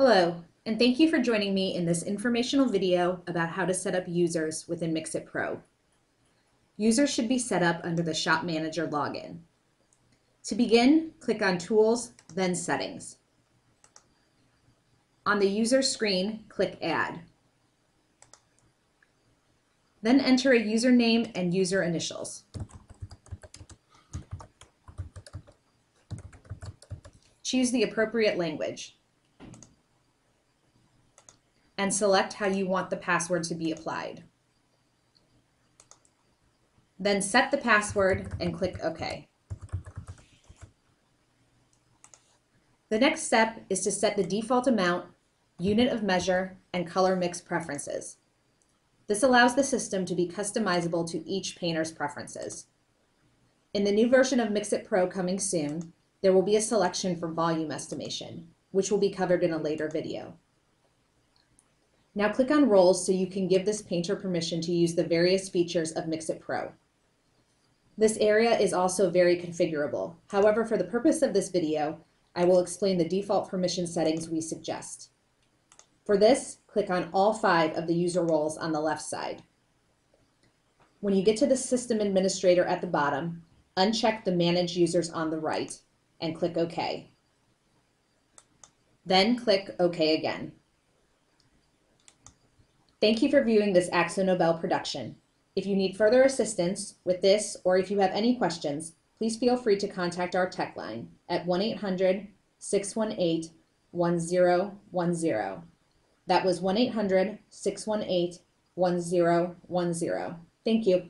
Hello, and thank you for joining me in this informational video about how to set up users within Mixit Pro. Users should be set up under the Shop Manager login. To begin, click on Tools, then Settings. On the user screen, click Add. Then enter a username and user initials. Choose the appropriate language and select how you want the password to be applied. Then set the password and click OK. The next step is to set the default amount, unit of measure, and color mix preferences. This allows the system to be customizable to each painter's preferences. In the new version of Mixit Pro coming soon, there will be a selection for volume estimation, which will be covered in a later video. Now click on Roles so you can give this painter permission to use the various features of Mixit Pro. This area is also very configurable. However, for the purpose of this video, I will explain the default permission settings we suggest. For this, click on all five of the user roles on the left side. When you get to the System Administrator at the bottom, uncheck the Manage Users on the right and click OK. Then click OK again. Thank you for viewing this AkzoNobel production. If you need further assistance with this or if you have any questions, please feel free to contact our tech line at 1-800-618-1010. That was 1-800-618-1010. Thank you.